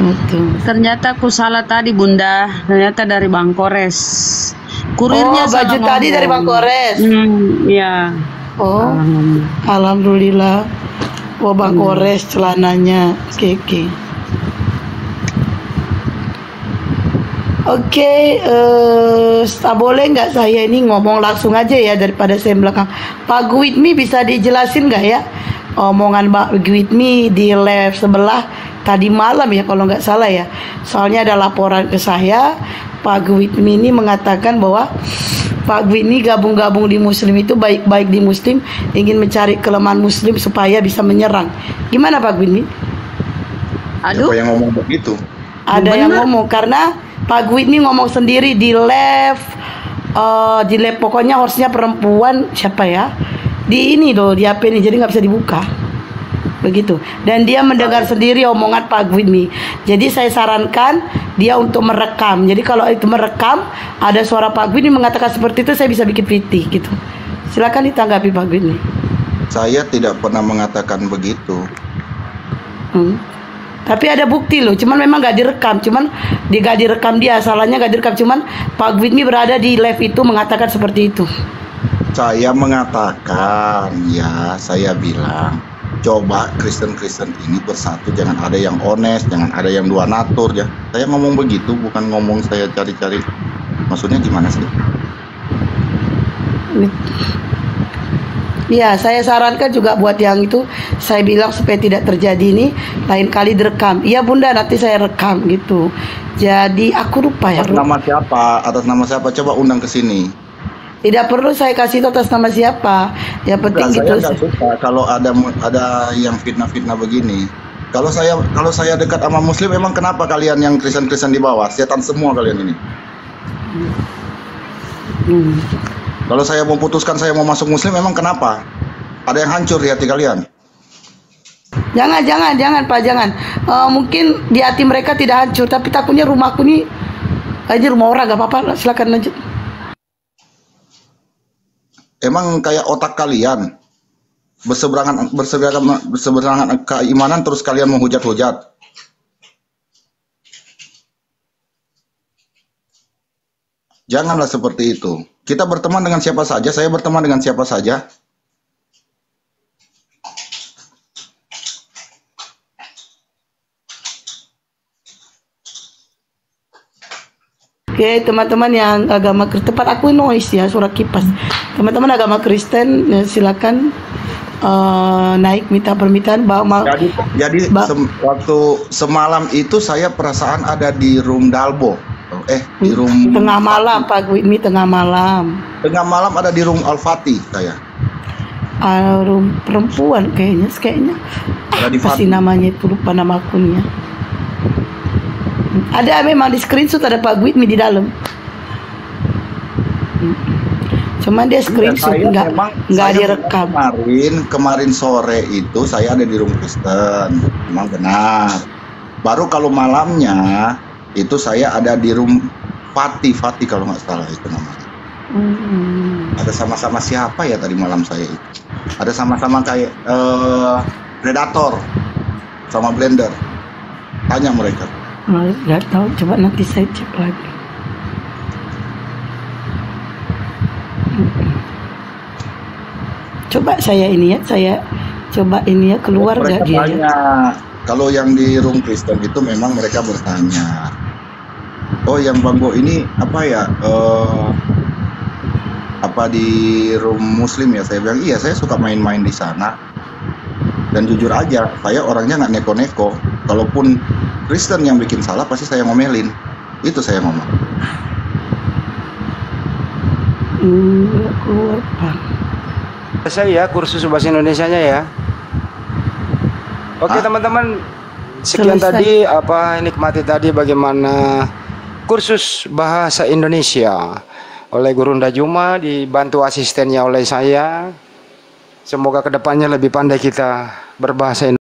Betul. Ternyata aku salah tadi Bunda. Ternyata dari Bang Kores. Kurirnya Oh, baju tadi dari Bang Kores. Hmm, iya. Oh, alhamdulillah. Oh, Bang Kores celananya. Oke, oke. Oke, eh tak boleh nggak saya ini ngomong langsung aja ya daripada saya belakang. Pak Guitmi bisa dijelasin nggak ya omongan Pak Guitmi di live sebelah tadi malam ya kalau nggak salah ya. Soalnya ada laporan ke saya, Pak Guitmi ini mengatakan bahwa Pak Guitmi gabung-gabung di Muslim itu baik-baik di Muslim ingin mencari kelemahan Muslim supaya bisa menyerang. Gimana Pak Guitmi? Aduh, Siapa yang ngomong begitu? ada yang ngomong karena Pak Gwit ini ngomong sendiri di live eh di live pokoknya hostnya perempuan siapa ya di ini loh di HP ini jadi nggak bisa dibuka begitu. Dan dia mendengar sendiri omongan Pak Gwit nih jadi saya sarankan dia untuk merekam. Jadi kalau itu merekam ada suara Pak Gwit ini mengatakan seperti itu saya bisa bikin PT gitu. Silakan ditanggapi Pak Gwit nih Saya tidak pernah mengatakan begitu. Hmm. Tapi ada bukti loh, cuman memang gak direkam, cuman dia gak direkam dia, salahnya gak direkam, cuman Pak Gwitmi berada di live itu mengatakan seperti itu. Saya mengatakan, ya, saya bilang, coba Kristen-Kristen ini bersatu, jangan ada yang honest, jangan ada yang dua natur, ya. Saya ngomong begitu, bukan ngomong saya cari-cari. Maksudnya gimana sih? Ya, saya sarankan juga buat yang itu, saya bilang supaya tidak terjadi ini, lain kali direkam. Iya bunda, nanti saya rekam gitu. Jadi aku lupa ya. Atas nama siapa? Atas nama siapa? Coba undang ke sini. Tidak perlu saya kasih tahu atas nama siapa. Yang penting Enggak, gitu. saya nggak suka kalau ada ada yang fitnah-fitnah begini. Kalau saya kalau saya dekat sama Muslim, emang kenapa kalian yang Kristen-Kristen di bawah? Setan semua kalian ini. Hmm. Kalau saya memutuskan saya mau masuk Muslim, emang kenapa? Ada yang hancur di hati kalian. Jangan, jangan, jangan Pak, jangan. Eh, mungkin di hati mereka tidak hancur, tapi takutnya rumahku nih aja rumah orang gak apa-apa. Silakan lanjut. Emang kayak otak kalian berseberangan berseberangan berseberangan keimanan terus kalian menghujat-hujat. Janganlah seperti itu. Kita berteman dengan siapa saja, saya berteman dengan siapa saja. Oke, teman-teman yang agama Kristen, tempat aku noise ya, suara kipas. Teman-teman agama Kristen, ya, silakan eh, naik minta permintaan bawa Jadi, jadi Ba- sem- waktu semalam itu saya perasaan ada di room Dalbo. Eh, di room tengah malam Pak Gwini tengah malam. Tengah malam ada di room Al-Fatih saya. Ah, room perempuan kayaknya, kayaknya Ada di apa sih Fatih. namanya itu lupa nama akunnya. Ada memang di screenshot ada Pak Gwitmi di dalam. Cuman dia screenshot Iya, saya nggak memang- nggak saya direkam. Kemarin kemarin sore itu saya ada di room Kristen, memang benar. Baru kalau malamnya itu saya ada di room Fatih Fatih kalau nggak salah itu namanya. Hmm. Ada sama-sama siapa ya tadi malam saya itu? Ada sama-sama kayak eh, Predator sama Blender. Tanya mereka. Nggak tahu. Coba nanti saya cek lagi. Coba saya ini ya, saya coba ini ya keluar nggak dia ya? Kalau yang di room Kristen itu memang mereka bertanya. Oh, yang Banggo ini apa ya? eh, apa di room Muslim ya? Saya bilang iya, saya suka main-main di sana. Dan jujur aja, saya orangnya nggak neko-neko. Kalaupun Kristen yang bikin salah, pasti saya ngomelin. Itu saya ngomong. Hmm, nggak keluar Pak. Saya ya kursus bahasa Indonesianya ya. Oke teman-teman, sekian Selesai. tadi apa nikmati tadi bagaimana kursus bahasa Indonesia oleh Guru Nda Juma dibantu asistennya oleh saya. Semoga ke depannya lebih pandai kita berbahasa Indonesia.